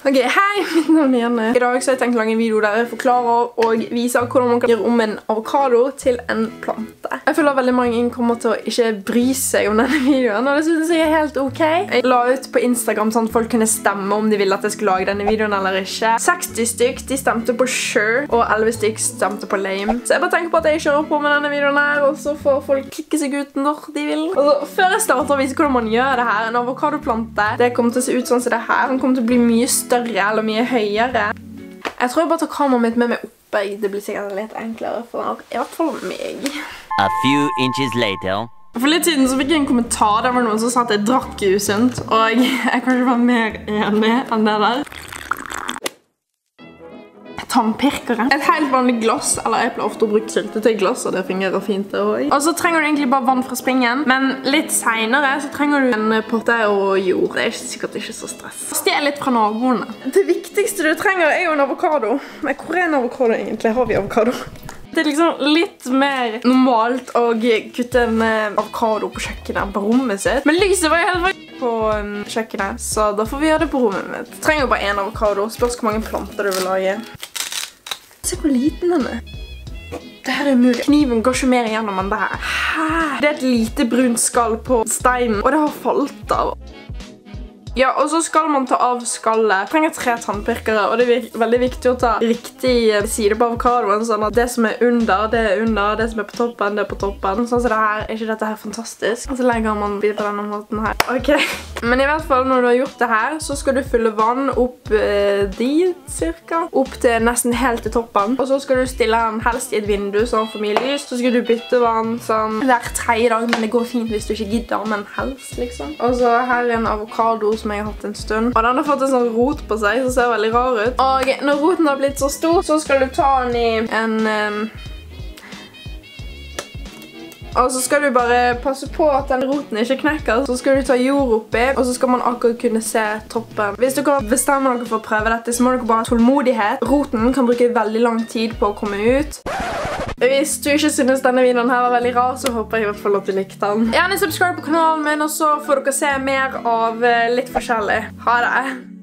Ok, hei, mitt navn er Janne. I dag har jeg tenkt å lage en video der jeg forklarer og viser hvordan man kan gjøre om en avokado til en plante. Jeg føler at veldig mange kommer til å ikke bry seg om denne videoen, og det synes jeg er helt ok. Jeg la ut på Instagram sånn at folk kunne stemme om de ville at jeg skulle lage denne videoen eller ikke. 60 stykk, de stemte på Sure, og 11 stykk stemte på Lame. Så jeg bare tenker på at jeg kjører på med denne videoen her, og så får folk klikke seg ut når de vil. Og så, før jeg starter å vise hvordan man gjør det her, en avokadoplante, det kommer til å se ut sånn som det her. Den kommer til å bli mye større eller mye høyere. Jeg tror jeg bare tar kameraet mitt med meg oppe. Det blir sikkert litt enklere for i hvert fall meg. A few inches later. For litt siden så fikk jeg en kommentar der var noen som sa at jeg drakk usunt, og jeg kan ikke være mer enig enn det der. Tannpirkere. Et helt vanlig glass, eller jeg pleier ofte å bruke syltetøyglass, og det fungerer fint det også. Og så trenger du egentlig bare vann fra springen, men litt senere så trenger du en potte og jord. Det er sikkert ikke så stress. Stjel litt fra naboene. Det viktigste du trenger er jo en avokado. Men hvor er en avokado egentlig? Har vi avokado? Det er liksom litt mer normalt å kutte en eh, avokado på kjøkkenet på rommet sitt. Men lyset var helt vekk på um, kjøkkenet, så da får vi gjøre det på rommet mitt. Du trenger jo bare en avokado. Spørs hvor mange planter du vil lage. Se hvor liten den er. Det her er umulig. Kniven går ikke mer igjennom enn det her. Hæ? Det er et lite brunt skall på steinen, og det har falt av. Ja, og så skal man ta av skallet. Jeg trenger tre tannpirkere, og det er veldig viktig å ta riktig eh, side på avokadoen, sånn at det som er under, det er under, det som er på toppen, det er på toppen. Sånn som det her, er ikke dette her fantastisk? Og så legger man på denne måten her. Ok. Men i hvert fall, når du har gjort det her, så skal du fylle vann opp eh, dit, cirka. Opp til nesten helt til toppen. Og så skal du stille den helst i et vindu, sånn for mye lys. Så skal du bytte vann sånn hver tredje dag, men det går fint hvis du ikke gidder, men helst, liksom. Og så her er en avokado som jeg har hatt en stund. Og den har fått en sånn rot på seg, som ser veldig rar ut. Og når roten har blitt så stor, så skal du ta den i en... Um og så skal du bare passe på at den roten ikke knekker. Så skal du ta jord oppi, og så skal man akkurat kunne se toppen. Hvis dere bestemmer dere for å prøve dette, så må dere bare ha tålmodighet. Roten kan bruke veldig lang tid på å komme ut. Hvis du ikke synes denne videoen her var veldig rar, så håper jeg i hvert fall at du likte den. Gjerne subscribe på kanalen min, og så får dere se mer av litt forskjellig. Ha det!